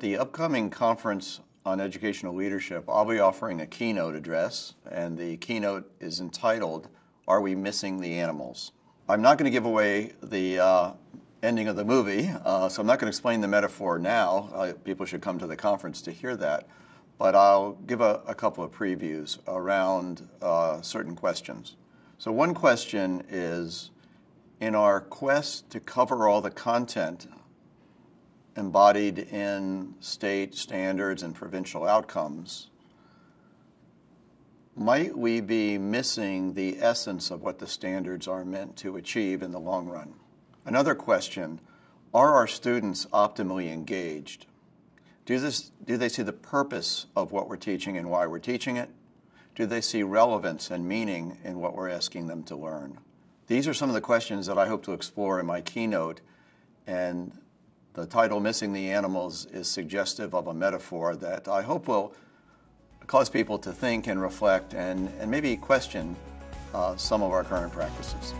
At the upcoming conference on educational leadership, I'll be offering a keynote address, and the keynote is entitled, Are We Missing the Animals? I'm not going to give away the uh, ending of the movie, uh, so I'm not going to explain the metaphor now. Uh, people should come to the conference to hear that. But I'll give a, a couple of previews around uh, certain questions. So, one question is in our quest to cover all the content embodied in state standards and provincial outcomes, might we be missing the essence of what the standards are meant to achieve in the long run? Another question Are our students optimally engaged? Do, this, do they see the purpose of what we're teaching and why we're teaching it? Do they see relevance and meaning in what we're asking them to learn? These are some of the questions that I hope to explore in my keynote, and the title Missing the Animals is suggestive of a metaphor that I hope will cause people to think and reflect and, and maybe question uh, some of our current practices.